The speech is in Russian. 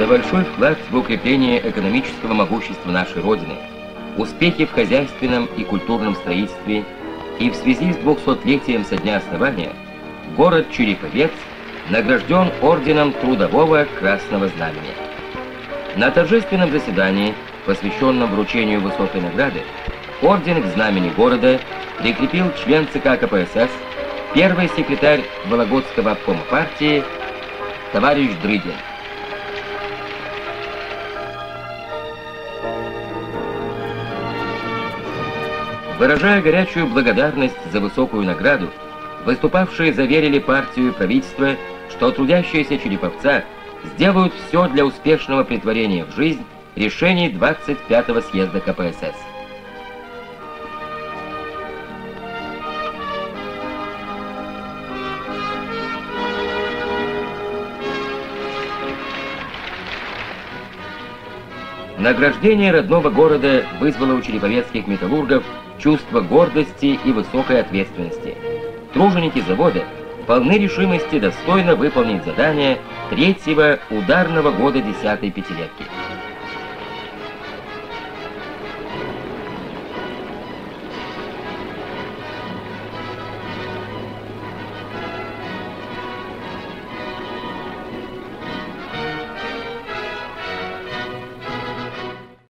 за большой вклад в укрепление экономического могущества нашей Родины, успехи в хозяйственном и культурном строительстве и в связи с 200-летием со дня основания город Череповец награжден орденом Трудового Красного Знамени. На торжественном заседании, посвященном вручению высокой награды, орден к знамени города прикрепил член ЦК КПСС, первый секретарь Вологодского обкома партии товарищ Дрыдин. Выражая горячую благодарность за высокую награду, выступавшие заверили партию и правительство, что трудящиеся череповца сделают все для успешного притворения в жизнь решений 25-го съезда КПСС. Награждение родного города вызвало у череповецких металлургов чувство гордости и высокой ответственности. Труженики завода полны решимости достойно выполнить задание третьего ударного года десятой пятилетки.